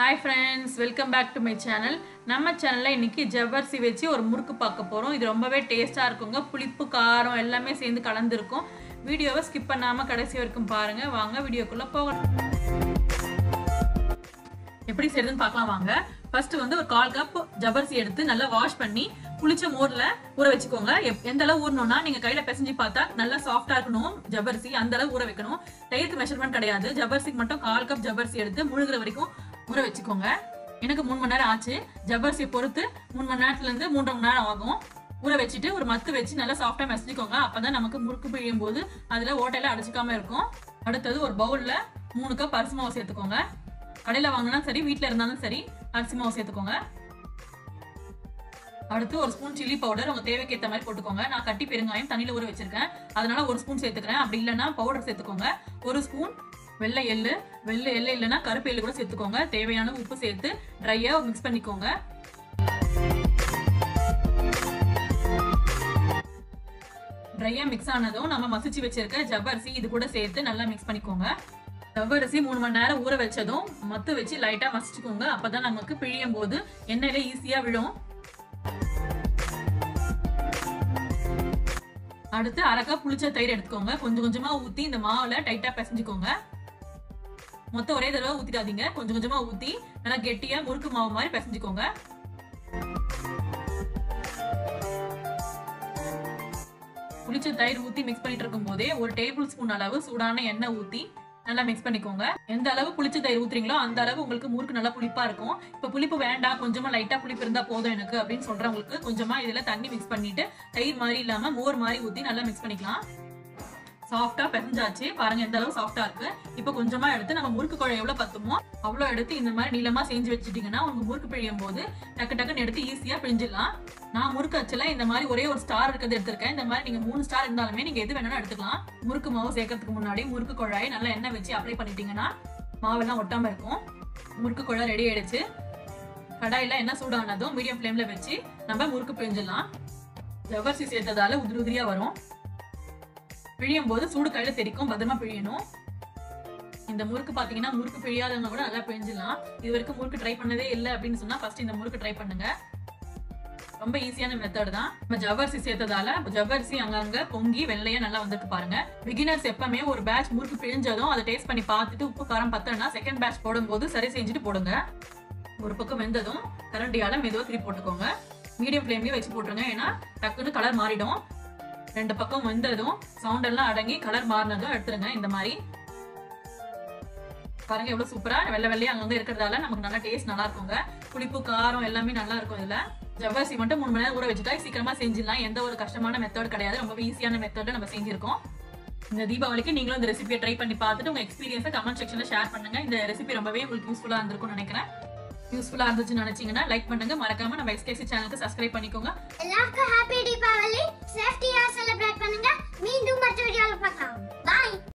Hi friends welcome back to my channel நம்ம சேனலில் இன்னைக்கு ஜவ்வரிசி வச்சு ஒரு முறுக்கு பார்க்க போகிறோம் இது ரொம்பவே டேஸ்ட்டாக இருக்குங்க. புளிப்பு காரம் எல்லாமே சேர்ந்து கலந்துருக்கும். வீடியோவை ஸ்கிப் பண்ணாமல் கடைசி வரைக்கும் பாருங்கள் வாங்க வீடியோக்குள்ளே போகலாம். எப்படி செய்யறதுன்னு பார்க்கலாம் வாங்க. ஃபர்ஸ்ட் வந்து ஒரு கால் கப் ஜவ்வரிசி எடுத்து நல்லா வாஷ் பண்ணி புளிச்ச மோர்ல ஊற வச்சுக்கோங்க. எப்- எந்த அளவு ஊறணும்னா நீங்க கையில பிசைஞ்சு பார்த்தா நல்லா சாஃப்டா இருக்கணும் ஜவ்வரிசி. அந்த அளவு ஊற வைக்கணும். தயிருக்கு மெஷர்மெண்ட் கிடையாது. ஜவ்வரிசிக்கு மட்டும் கால் கப் ஜவ்வரிசி எடுத்து முழுகிற வரைக்கும் ஊற வச்சுக்கோங்க. எனக்கு மூணு மணி நேரம் ஆச்சு. ஜவ்வரிசியை பொறுத்து மூணு மணி நேரத்துல இருந்து மூன்றரை மணி நேரம் ஆகும். ஊற வச்சுட்டு ஒரு மத்து வச்சு நல்லா சாஃப்டா மசிச்சுக்கோங்க அப்பதான் நமக்கு முறுக்கு பிழியும் போது அதுல ஓட்டையில அடைச்சிக்காம இருக்கும். அடுத்தது ஒரு பவுல்ல மூணு கப் அரிசி மாவு சேர்த்துக்கோங்க. கடையில வாங்கினா சரி வீட்டுல இருந்தாலும் சரி அரிசி மாவு சேர்த்துக்கோங்க. அடுத்து ஒரு ஸ்பூன் சில்லி பவுடர் உங்க தேவைக்கு ஏற்ற மாதிரி போட்டுக்கோங்க. நான் கட்டி பெருங்காயம் தண்ணியில ஊற வச்சிருக்கேன். அதனால ஒரு ஸ்பூன் சேர்த்துக்கிறேன். அப்படி இல்லைன்னா பவுடர் சேர்த்துக்கோங்க. ஒரு ஸ்பூன் வெள்ளை எள்ளு வெள்ளை எள்ளு இல்லைன்னா கருப்பு எள்ளு கூட சேர்த்துக்கோங்க. தேவையான உப்பு சேர்த்து ட்ரையாக மிக்ஸ் பண்ணிக்கோங்க. ட்ரையாக மிக்ஸ் ஆனதும் நம்ம மசிச்சு வச்சிருக்க ஜவ்வரிசி இது கூட சேர்த்து நல்லா மிக்ஸ் பண்ணிக்கோங்க. ஜவ்வரிசி மூணு மணி நேரம் ஊற வச்சதும் மத்து வச்சு லைட்டாக மசிச்சுக்கோங்க. அப்பதான் நமக்கு பிழியும் போது எண்ணெயில ஈஸியாக விழும். அடுத்து அரை கப் புளிச்ச தயிர் எடுத்துக்கோங்க. கொஞ்சம் கொஞ்சமாக ஊற்றி இந்த மாவில் டைட்டாக பிசைஞ்சுக்கோங்க. மொத்தம் ஒரே தடவை ஊத்திடாதீங்க. கொஞ்சம் கொஞ்சமா ஊத்தி நல்லா கெட்டியா முறுக்கு மாவு மாதிரி பிசைஞ்சுக்கோங்க. புளிச்ச தயிர் ஊத்தி மிக்ஸ் பண்ணிட்டு இருக்கும் போதே ஒரு டேபிள் ஸ்பூன் அளவு சூடான எண்ணெய் ஊத்தி நல்லா மிக்ஸ் பண்ணிக்கோங்க. எந்த அளவு புளிச்ச தயிர் ஊத்துறீங்களோ அந்த அளவு உங்களுக்கு முறுக்கு நல்லா புளிப்பா இருக்கும். இப்ப புளிப்பு வேண்டாம் கொஞ்சமா லைட்டா புளிப்பு இருந்தா போதும் எனக்கு அப்படின்னு சொல்றவங்களுக்கு கொஞ்சமா இதுல தண்ணி மிக்ஸ் பண்ணிட்டு தயிர் மாதிரி இல்லாம மோர் மாதிரி ஊத்தி நல்லா மிக்ஸ் பண்ணிக்கலாம். சாஃப்டா பிசைஞ்சாச்சு. பாருங்க எந்த அளவு சாஃப்டா இருக்கு. இப்போ கொஞ்சமா எடுத்து நம்ம முறுக்கு குழை எவ்வளவு பத்துமோ அவ்வளவு எடுத்து இந்த மாதிரி நீளமா செஞ்சு வச்சுட்டீங்கன்னா உங்க முறுக்கு பிழியும் போது டக்கு டக்குன்னு எடுத்து ஈஸியா பிழிஞ்சிடலாம். நான் முறுக்கு அச்சுல இந்த மாதிரி ஒரே ஒரு ஸ்டார் இருக்கிறது எடுத்திருக்கேன். இந்த மாதிரி நீங்க மூணு ஸ்டார் இருந்தாலுமே நீங்க எது வேணாலும் எடுத்துக்கலாம். முறுக்கு மாவு சேர்க்கறதுக்கு முன்னாடி முறுக்கு குழாய் நல்லா எண்ணெய் வச்சு அப்ளை பண்ணிட்டீங்கன்னா மாவெல்லாம் ஒட்டாம இருக்கும். முறுக்கு குழாய் ரெடி ஆயிடுச்சு. கடாயில என்ன சூடானதும் மீடியம் ஃப்ளேம்ல வச்சு நம்ம முறுக்கு பிழிஞ்சிடலாம். ஜவ்வரிசி சேர்த்ததால உதிரி உதிரியா வரும். பிழியும் போது சூடு கையில தெரிக்கும் பத்திரமா பிழியணும். இந்த முறுக்கு பாத்தீங்கன்னா முறுக்கு பிழியாதவங்க கூட நல்லா பிழிஞ்சிடலாம். இது வரைக்கும் முறுக்கு ட்ரை பண்ணதே இல்லை அப்படின்னு சொன்னா ஃபர்ஸ்ட் இந்த முறுக்கு ட்ரை பண்ணுங்க. ரொம்ப ஈஸியான மெத்தட் தான். நம்ம ஜவ்வரிசி சேர்த்ததால ஜவ்வரிசி அங்கங்க பொங்கி வெள்ளையா நல்லா வந்துட்டு பாருங்க. பிகினர்ஸ் எப்பவுமே ஒரு பேட்ச் முறுக்கு பிழிஞ்சதும் அதை டேஸ்ட் பண்ணி பார்த்துட்டு உப்பு காரம் பத்தலைன்னா செகண்ட் பேட்ச் போடும்போது சரி செஞ்சுட்டு போடுங்க. ஒரு பக்கம் வெந்ததும் கரண்டியால மெதுவாக திருப்பி போட்டுக்கோங்க. மீடியம் ஃப்ளேம்லயே வச்சு போட்டுருங்க. ஏன்னா டக்குன்னு கலர் மாறிடும். ரெண்டு பக்கம் வெந்ததும் சவுண்ட் எல்லாம் அடங்கி கலர் மாறினதும் எடுத்துருங்க இந்த மாதிரி. பாருங்க எவ்வளவு சூப்பரா வெள்ளை வெள்ளையா அங்கங்க இருக்கிறதால நமக்கு நல்லா டேஸ்ட் நல்லா இருக்குங்க. புளிப்பு காரம் எல்லாமே நல்லா இருக்கும் இதுல. ஜவ்வரிசி மட்டும் மூணு மணி நேரம் ஊற வச்சுட்டா சீக்கிரமா செஞ்சிடலாம். எந்த ஒரு கஷ்டமான மெத்தட் கிடையாது. ரொம்ப ஈஸியான மெத்தட் நம்ம செஞ்சிருக்கோம். இந்த தீபாவளிக்கு நீங்களும் இந்த ரெசிபியை ட்ரை பண்ணி பார்த்துட்டு உங்க எக்ஸ்பீரியன்ஸை கமெண்ட் செக்ஷன்ல ஷேர் பண்ணுங்க. இந்த ரெசிபி ரொம்பவே உங்களுக்கு யூஸ்ஃபுல்லா இருந்திருக்கும்னு நினைக்கிறேன். யூஸ்ஃபுல்லா இருந்துச்சுன்னு நினைச்சீங்கன்னா லைக் பண்ணுங்க. மறக்காம நம்ம எஸ்கேசி சேனலுக்கு சப்ஸ்கிரைப் பண்ணிக்கோங்க. எல்லாருக்கும் ஹாப்பி தீபாவளி. சேஃப்டியா செலிப்ரேட் பண்ணுங்க. மீண்டும் மற்ற வீடியோல பார்க்கலாம்.